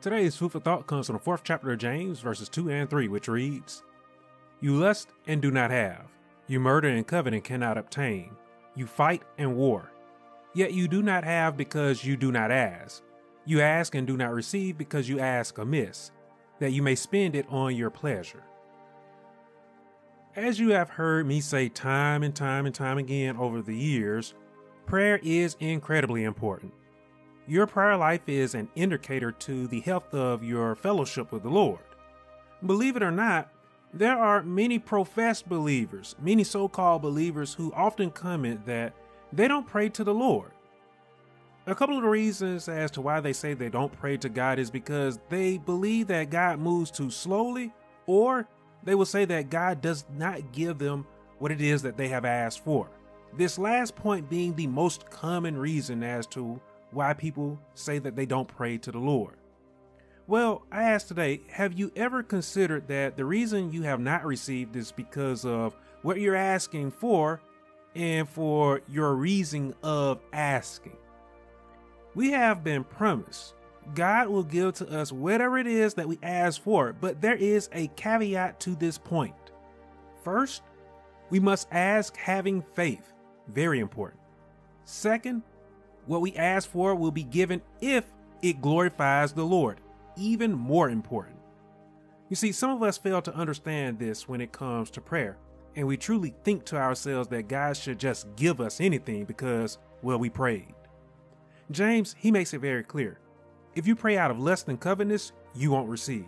Today's food for thought comes from the fourth chapter of James, verses 2 and 3, which reads You lust and do not have. You murder and covet and cannot obtain. You fight and war. Yet you do not have because you do not ask. You ask and do not receive because you ask amiss, that you may spend it on your pleasure. As you have heard me say time and time and time again over the years, prayer is incredibly important. Your prayer life is an indicator to the health of your fellowship with the Lord. Believe it or not, there are many professed believers, many so called believers, who often comment that they don't pray to the Lord. A couple of the reasons as to why they say they don't pray to God is because they believe that God moves too slowly, or they will say that God does not give them what it is that they have asked for. This last point being the most common reason as to why people say that they don't pray to the Lord. Well, I ask today, have you ever considered that the reason you have not received is because of what you're asking for and for your reason of asking? We have been promised God will give to us whatever it is that we ask for, but there is a caveat to this point. First, we must ask having faith. Very important. Second, what we ask for will be given if it glorifies the Lord. Even more important. You see, some of us fail to understand this when it comes to prayer, and we truly think to ourselves that God should just give us anything because, well, we prayed. James, he makes it very clear. If you pray out of less than covetousness, you won't receive.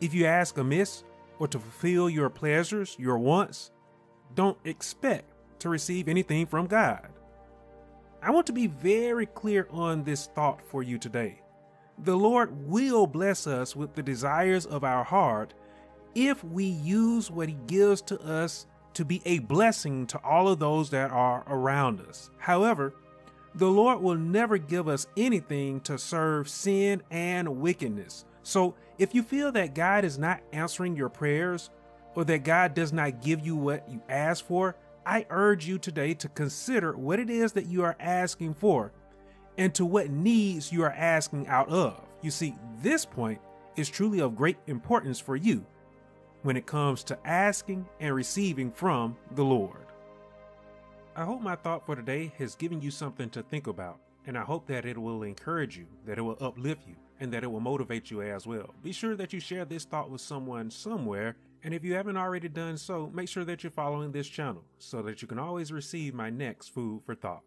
If you ask amiss or to fulfill your pleasures, your wants, don't expect to receive anything from God. I want to be very clear on this thought for you today. The Lord will bless us with the desires of our heart if we use what He gives to us to be a blessing to all of those that are around us. However, the Lord will never give us anything to serve sin and wickedness. So if you feel that God is not answering your prayers or that God does not give you what you ask for, I urge you today to consider what it is that you are asking for and to what needs you are asking out of. You see, this point is truly of great importance for you when it comes to asking and receiving from the Lord. I hope my thought for today has given you something to think about, and I hope that it will encourage you, that it will uplift you, and that it will motivate you as well. Be sure that you share this thought with someone somewhere and if you haven't already done so, make sure that you're following this channel so that you can always receive my next food for thought.